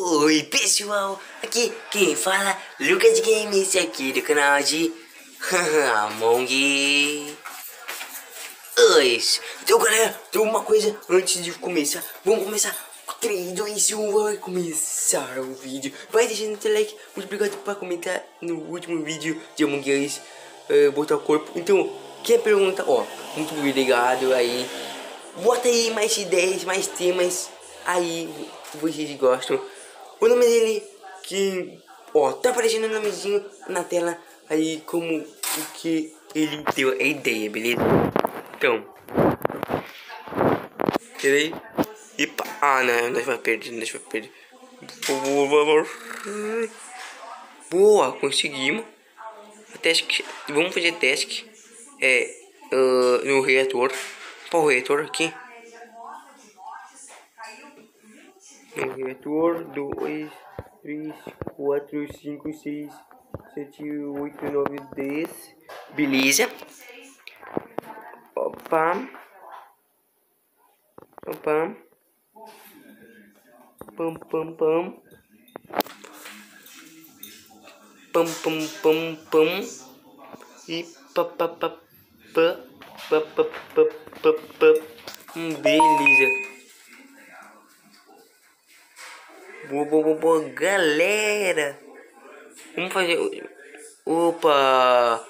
Oi pessoal, aqui quem fala Lucas Games aqui do canal de Among Us. Então galera, tem uma coisa antes de começar, vamos começar 3, 2, 1, vai começar o vídeo. Vai deixando o like, muito obrigado por comentar no último vídeo de Among Us uh, Botar o corpo, então quer perguntar, ó, muito obrigado aí. Bota aí mais ideias, mais temas aí vocês gostam o nome dele, que, ó, tá aparecendo o nomezinho na tela aí como o que ele deu a ideia, beleza? Então, peraí. Epa, ah, não, nós vai perder, nós vai perder. Boa, conseguimos. Teste, vamos fazer teste é, uh, no reator. Qual reator aqui? Reator, 2, 3, 4, 5, 6, 7, 8, 9, 10. Beleza. Opa. Opa. Pam, pam, pam. Pam, pam, pam, pam. E pa, pa, pa, pa, pa, pa, pa, pa, pa. Beleza. Boa, boa, boa, galera. Vamos fazer. Opa!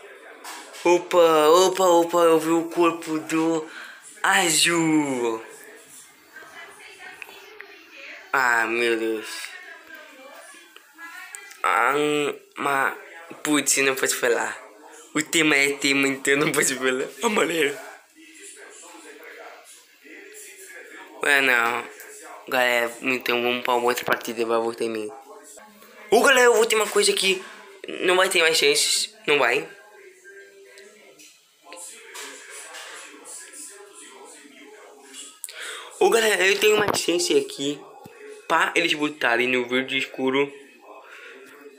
Opa, opa, opa, eu vi o corpo do azul. Ah, meu Deus. Ah, mas. Putz, não posso falar. O tema é tema, então não posso falar. Amarelo. Ué, não. Galera, então vamos para outra partida vai voltar em mim. Ô galera, eu vou ter uma coisa aqui. Não vai ter mais chances. Não vai. Ô galera, eu tenho uma chance aqui. Para eles botarem no verde escuro.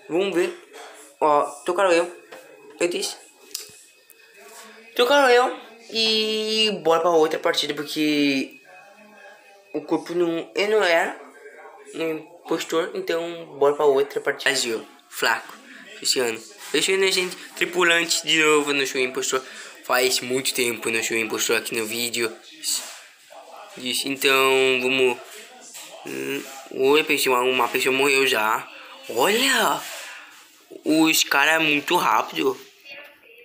Vamos ver. Ó, tocaram eu. Eu disse. Tocaram eu. E bora pra outra partida porque o corpo não, ele não era um impostor, então bora pra outra partida. Brasil, flaco. Cristiano, a gente, tripulante de novo no show impostor. Faz muito tempo no show impostor aqui no vídeo. Então vamos. Hum, oi, pessoal, uma pessoa morreu já. Olha! Os caras é muito rápido.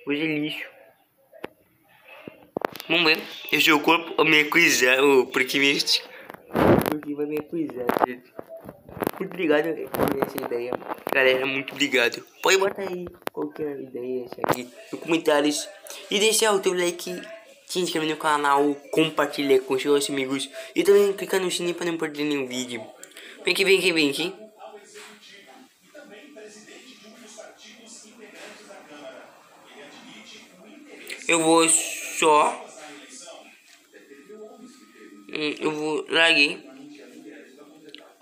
Coisa lixo. Vamos ver. Eu sou o corpo, a minha coisa, o porque me porque vai me acusar, gente. Muito obrigado por essa ideia. Galera, muito obrigado. Pode botar aí qualquer ideia aqui nos comentários. E deixar o teu like, se inscrever no canal, compartilhar com seus amigos. E também clicar no sininho para não perder nenhum vídeo. Vem aqui, vem aqui, vem aqui. Eu vou só... Hum, eu vou larguei.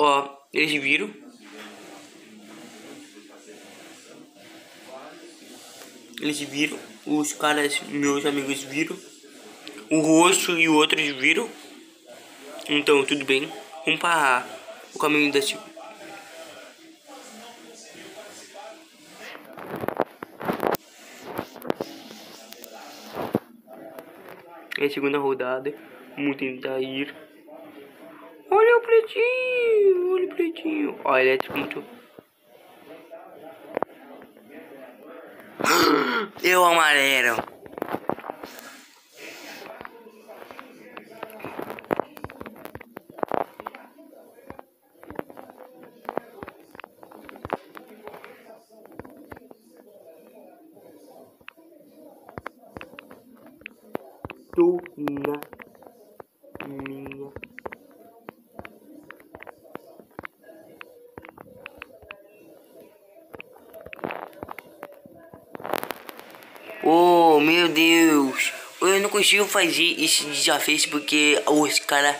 Ó, eles viram. Eles viram. Os caras, meus amigos viram. O rosto e outros viram. Então, tudo bem. Vamos para o caminho da É a segunda rodada. Vamos tentar ir pretinho, olho pretinho. Ó, ele é muito. Eu amarelo. Do nada. Oh, meu Deus. Eu não consigo fazer esse desafio porque os caras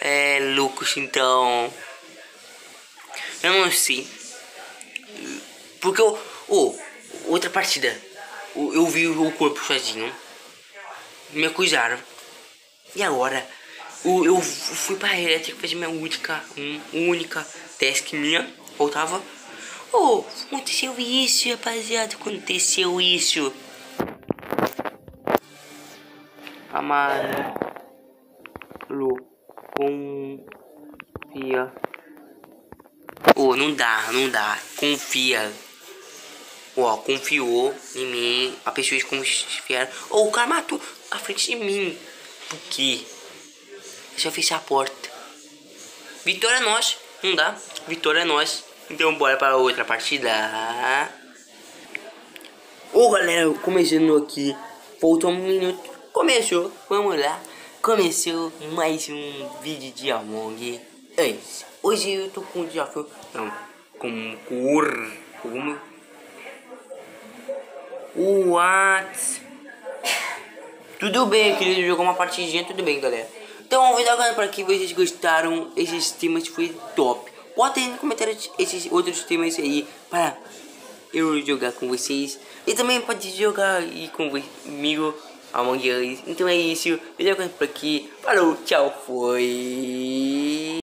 é loucos, então... Eu não sei. Porque eu... Oh, outra partida. Eu vi o corpo sozinho. Me acusaram. E agora? Eu fui pra elétrica fazer minha única, única task minha. Voltava. Oh, aconteceu isso, rapaziada. Aconteceu isso. Amarelo. Confia. Oh, não dá, não dá. Confia. Ó, confiou em mim. A pessoa confiaram. Oh, o cara matou a frente de mim. Por quê? Eu fechar a porta. Vitória é nós. Não dá. Vitória é nós. Então bora para outra partida. Ô oh, galera, começando aqui. Faltou um minuto. Começou. Vamos lá. Começou mais um vídeo de Among Us. Hoje eu tô com um desafio. Não. Com cor. Como? What? Tudo bem, querido. Jogou uma partidinha. Tudo bem, galera. Então, vamos ver agora para que vocês gostaram. Esses temas foi top. Bota aí no comentário esses outros temas aí para eu jogar com vocês. E também pode jogar aí comigo Among Us. Então é isso. Jogando por aqui. Falou, tchau, foi.